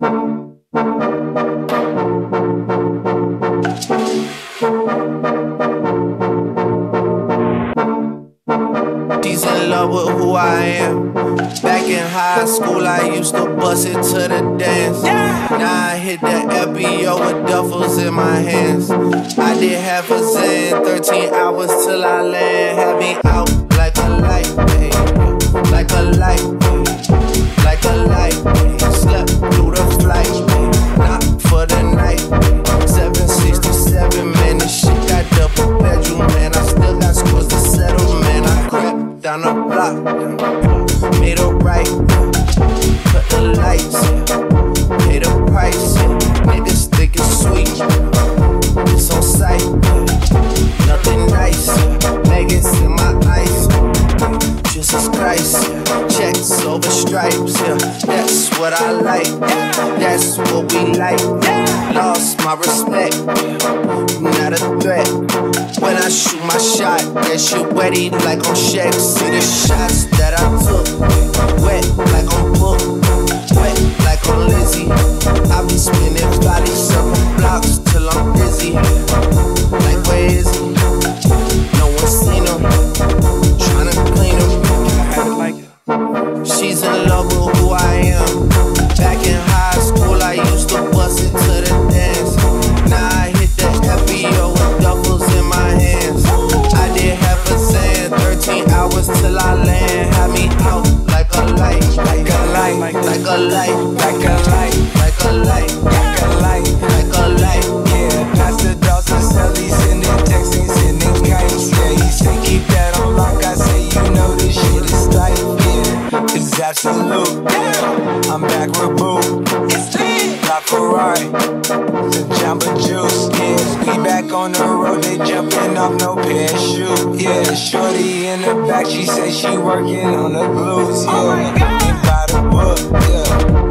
She's in love with who I am. Back in high school, I used to bust it to the dance. Now I hit the FBO with duffels in my hands. I did half a Zen, 13 hours till I land. Had me out down the block, made a right, cut the lights, pay the price. Niggas think it's sweet, it's on sight, nothing nice. Vegas in my eyes, Jesus Christ, checks over stripes, yeah, that's what I like, that's what we like. Lost my respect, not a threat. When I shoot my shot, that shit wetty like on Shaq. See the shots that I took, wet like on Book, wet like on Lizzie. I be spinning bodies, circle blocks till I'm dizzy. A light, like a light, like a light, like a light, like a light. Yeah, Pastor Dawson Sally sending texts, sending kites. Yeah, he say keep that on lock. I say you know this shit is tight. Yeah, it's absolute. I'm back with Boo. It's lit. La Ferrari, the Jamba Juice. Yeah, we back on the road. They jumping off no parachute. Yeah, shorty in the back. She say she working on the blues. Yeah, oh ain't out yeah.